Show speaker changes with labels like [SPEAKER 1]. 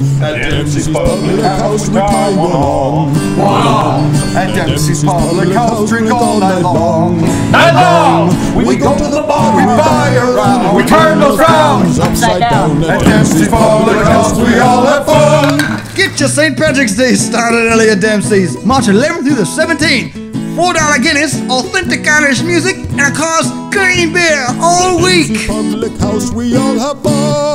[SPEAKER 1] At Dempsey's Public House, we tie one on. One on. At Dempsey's Public House, drink all night long. Night long! We go to the bar, we buy a round, we turn those rounds
[SPEAKER 2] Upside down.
[SPEAKER 1] At Dempsey's Public House, we all have fun.
[SPEAKER 3] Get your St. Patrick's Day started early at Dempsey's, March 11th through the 17th. $4 Guinness, authentic Irish music, and of course, green beer all week.
[SPEAKER 4] Public house, we all have fun.